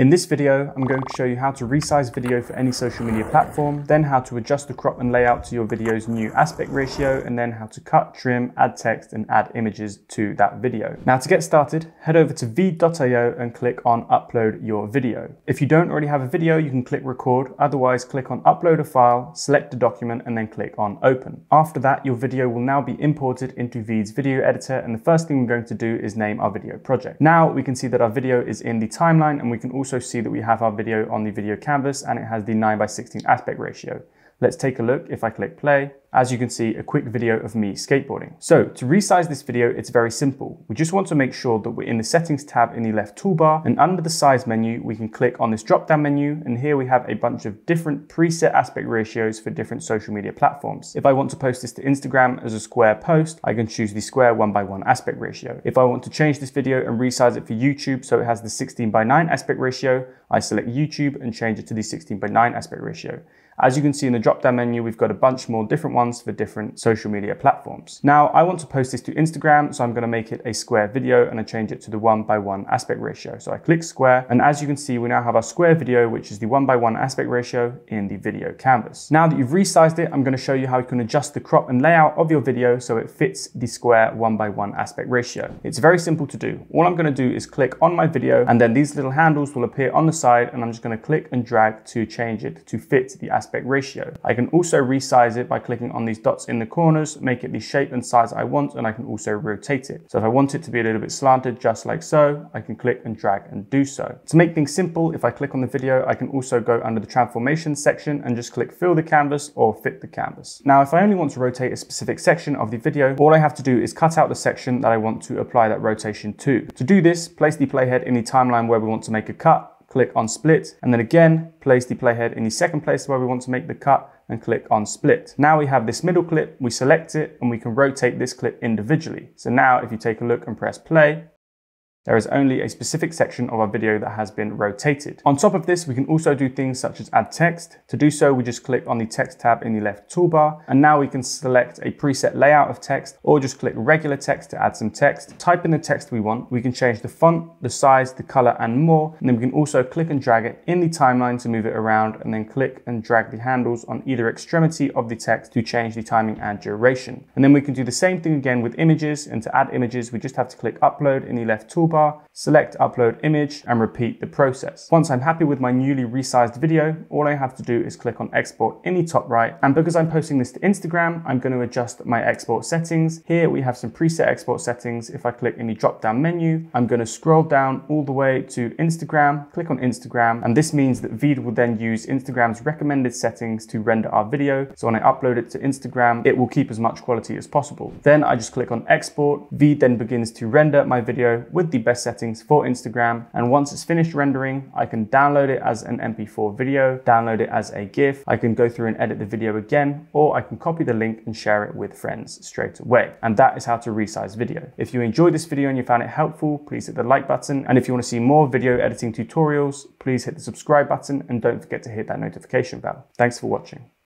In this video, I'm going to show you how to resize video for any social media platform, then how to adjust the crop and layout to your video's new aspect ratio, and then how to cut, trim, add text, and add images to that video. Now to get started, head over to veed.io and click on upload your video. If you don't already have a video, you can click record, otherwise click on upload a file, select a document, and then click on open. After that, your video will now be imported into Veed's video editor, and the first thing we're going to do is name our video project. Now we can see that our video is in the timeline, and we can also also see that we have our video on the video canvas and it has the 9 by 16 aspect ratio. Let's take a look if I click play as you can see, a quick video of me skateboarding. So to resize this video, it's very simple. We just want to make sure that we're in the settings tab in the left toolbar and under the size menu, we can click on this drop down menu and here we have a bunch of different preset aspect ratios for different social media platforms. If I want to post this to Instagram as a square post, I can choose the square one by one aspect ratio. If I want to change this video and resize it for YouTube so it has the 16 by 9 aspect ratio, I select YouTube and change it to the 16 by 9 aspect ratio. As you can see in the drop down menu, we've got a bunch more different ones for different social media platforms. Now I want to post this to Instagram, so I'm going to make it a square video and I change it to the one by one aspect ratio. So I click square and as you can see, we now have our square video, which is the one by one aspect ratio in the video canvas. Now that you've resized it, I'm going to show you how you can adjust the crop and layout of your video so it fits the square one by one aspect ratio. It's very simple to do. All I'm going to do is click on my video and then these little handles will appear on the side and I'm just going to click and drag to change it to fit the aspect aspect ratio. I can also resize it by clicking on these dots in the corners, make it the shape and size I want, and I can also rotate it. So if I want it to be a little bit slanted, just like so, I can click and drag and do so. To make things simple, if I click on the video, I can also go under the transformation section and just click fill the canvas or fit the canvas. Now, if I only want to rotate a specific section of the video, all I have to do is cut out the section that I want to apply that rotation to. To do this, place the playhead in the timeline where we want to make a cut click on split, and then again, place the playhead in the second place where we want to make the cut and click on split. Now we have this middle clip, we select it and we can rotate this clip individually. So now if you take a look and press play, there is only a specific section of our video that has been rotated. On top of this, we can also do things such as add text. To do so, we just click on the text tab in the left toolbar, and now we can select a preset layout of text, or just click regular text to add some text. Type in the text we want. We can change the font, the size, the color, and more. And then we can also click and drag it in the timeline to move it around, and then click and drag the handles on either extremity of the text to change the timing and duration. And then we can do the same thing again with images, and to add images, we just have to click upload in the left toolbar toolbar, select upload image and repeat the process. Once I'm happy with my newly resized video, all I have to do is click on export in the top right. And because I'm posting this to Instagram, I'm going to adjust my export settings. Here we have some preset export settings. If I click in the drop down menu, I'm going to scroll down all the way to Instagram, click on Instagram. And this means that Veed will then use Instagram's recommended settings to render our video. So when I upload it to Instagram, it will keep as much quality as possible. Then I just click on export. Veed then begins to render my video with the best settings for Instagram. And once it's finished rendering, I can download it as an MP4 video, download it as a GIF. I can go through and edit the video again, or I can copy the link and share it with friends straight away. And that is how to resize video. If you enjoyed this video and you found it helpful, please hit the like button. And if you want to see more video editing tutorials, please hit the subscribe button and don't forget to hit that notification bell. Thanks for watching.